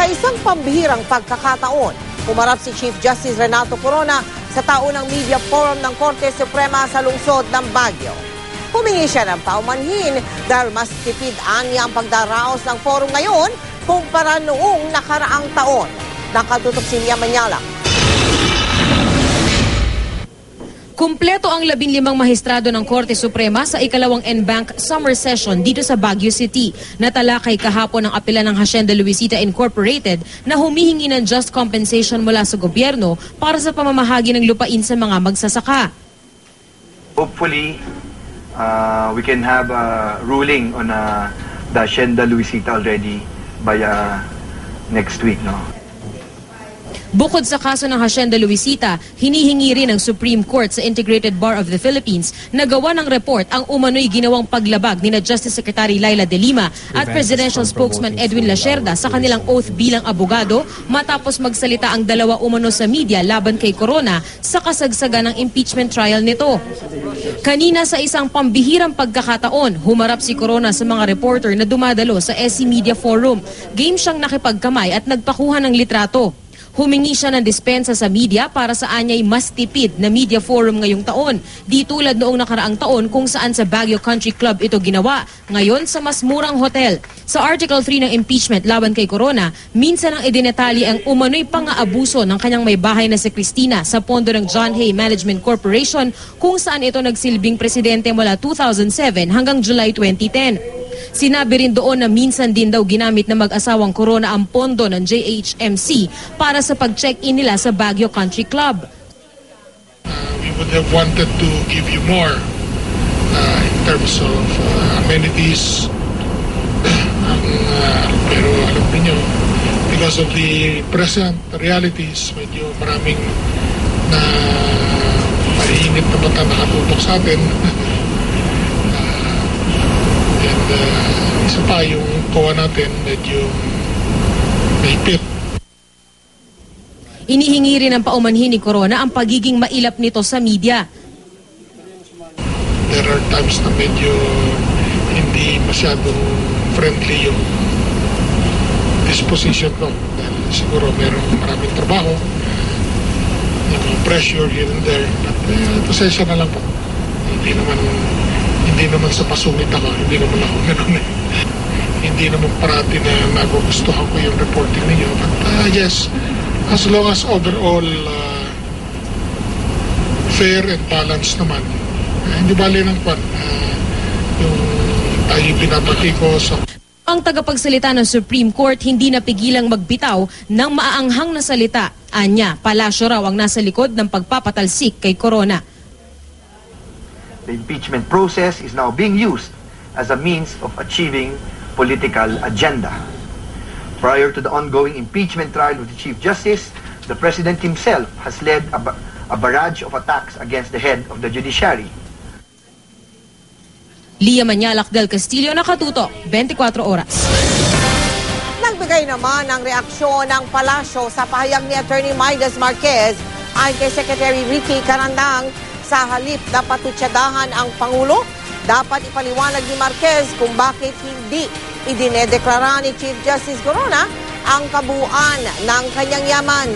Sa isang pambihirang pagkakataon, humarap si Chief Justice Renato Corona sa taunang media forum ng Korte Suprema sa lungsod ng Baguio. Humingi siya ng paumanhin dahil mas tipid anya ang pagdaraos ng forum ngayon kumpara noong nakaraang taon. Nakatutok si Mia Manyala. Kumpleto ang labinlimang mahistrado ng Korte Suprema sa ikalawang NBank Summer Session dito sa Baguio City. Natalakay kahapon ang apela ng Hacienda Luisita Incorporated na humihingi ng just compensation mula sa gobyerno para sa pamamahagi ng lupain sa mga magsasaka. Hopefully, uh, we can have a ruling on uh, the Hacienda Luisita already by uh, next week. No? Bukod sa kaso ng Hacienda Luisita, hinihingi rin ng Supreme Court sa Integrated Bar of the Philippines na gawa ng report ang umano'y ginawang paglabag ni na Justice Secretary Laila De Lima at Presidential Spokesman Edwin Lacerda sa kanilang oath bilang abogado matapos magsalita ang dalawa umano sa media laban kay Corona sa kasagsagan ng impeachment trial nito. Kanina sa isang pambihirang pagkakataon, humarap si Corona sa mga reporter na dumadalo sa SC Media Forum. Game siyang nakipagkamay at nagpakuha ng litrato. Humingi siya ng dispensa sa media para sa anyay mas tipid na media forum ngayong taon. Di tulad noong nakaraang taon kung saan sa Baguio Country Club ito ginawa. Ngayon sa mas murang hotel. Sa Article 3 ng impeachment laban kay Corona, minsan ang idinetali ang umano'y pang-aabuso ng kanyang may bahay na si Cristina sa pondo ng John Hay Management Corporation kung saan ito nagsilbing presidente mula 2007 hanggang July 2010. Sinabi rin doon na minsan din daw ginamit na mag-asawang corona ang pondo ng JHMC para sa pag-check-in nila sa Baguio Country Club. we would have wanted to give you more uh, in terms of uh, amenities. Ang, uh, pero alam niyo, because of the present realities, medyo maraming na maiinit na mata nakatutok sa atin. uh, and pa yung kawa natin, medyo mahigpit. Inihingi rin ng paumanhin ni Corona ang pagiging mailap nito sa media. there are times na medyo hindi masyadong friendly yung disposition ko. Dahil siguro merong maraming trabaho, yung pressure here and there. But uh, pasensya na lang po. Hindi naman hindi naman sa pasungit ako, hindi naman ako ganun eh. Hindi naman parati na nagugustuhan ko yung reporting ninyo. But uh, yes, as long as overall uh, fair and balanced naman, uh, hindi bali ng kwan. Uh, yung tayo binabati ko sa Ang tagapagsalita ng Supreme Court hindi napigilang magbitaw ng maaanghang na salita. Anya, palasyo raw ang nasa likod ng pagpapatalsik kay Corona. The impeachment process is now being used as a means of achieving political agenda. Prior to the ongoing impeachment trial of the Chief Justice, the President himself has led a, ba- a barrage of attacks against the head of the judiciary. Lia Manyalak del Castillo, Nakatuto, 24 Oras. Nagbigay naman ng reaksyon ng palasyo sa pahayag ni Attorney Midas Marquez ay kay Secretary Ricky Carandang sa halip na patutsadahan ang Pangulo. Dapat ipaliwanag ni Marquez kung bakit hindi idinedeklara ni Chief Justice Corona ang kabuuan ng kanyang yaman.